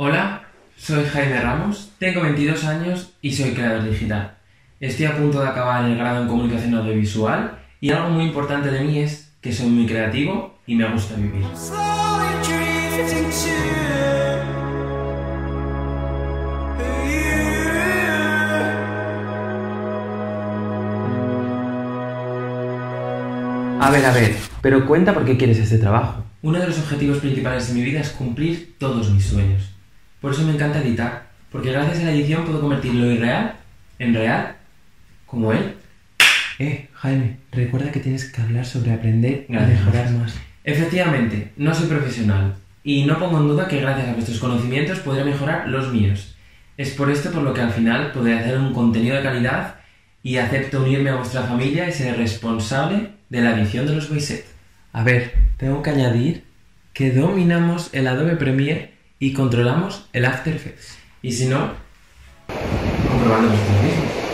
Hola, soy Jaime Ramos, tengo 22 años y soy creador digital. Estoy a punto de acabar el grado en comunicación audiovisual y algo muy importante de mí es que soy muy creativo y me gusta vivir. A ver, a ver, pero cuenta por qué quieres este trabajo. Uno de los objetivos principales de mi vida es cumplir todos mis sueños. Por eso me encanta editar, porque gracias a la edición puedo convertir lo irreal en real, como él. Eh, Jaime, recuerda que tienes que hablar sobre aprender y mejorar más. Efectivamente, no soy profesional y no pongo en duda que gracias a vuestros conocimientos podré mejorar los míos. Es por esto por lo que al final podré hacer un contenido de calidad y acepto unirme a vuestra familia y ser responsable de la edición de los Wayset. A ver, tengo que añadir que dominamos el Adobe Premiere y controlamos el After Effects. Y si no, comprobando vosotros mismos.